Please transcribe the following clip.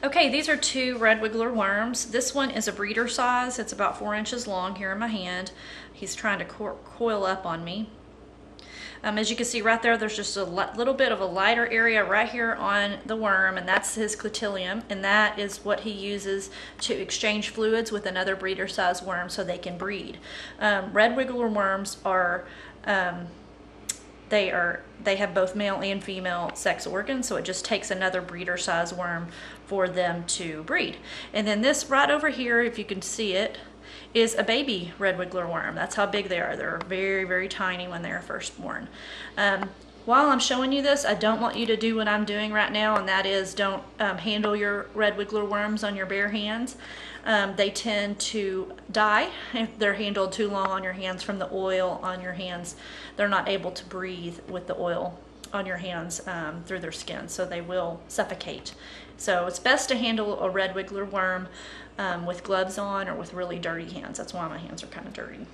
Okay, these are two red wiggler worms. This one is a breeder size. It's about four inches long here in my hand. He's trying to co coil up on me. Um, as you can see right there, there's just a little bit of a lighter area right here on the worm, and that's his clitellum, and that is what he uses to exchange fluids with another breeder size worm so they can breed. Um, red wiggler worms are um, they are they have both male and female sex organs so it just takes another breeder size worm for them to breed. And then this right over here if you can see it is a baby red wiggler worm. That's how big they are. They're very very tiny when they're first born. Um, while I'm showing you this, I don't want you to do what I'm doing right now, and that is don't um, handle your red wiggler worms on your bare hands. Um, they tend to die if they're handled too long on your hands from the oil on your hands. They're not able to breathe with the oil on your hands um, through their skin, so they will suffocate. So it's best to handle a red wiggler worm um, with gloves on or with really dirty hands. That's why my hands are kind of dirty.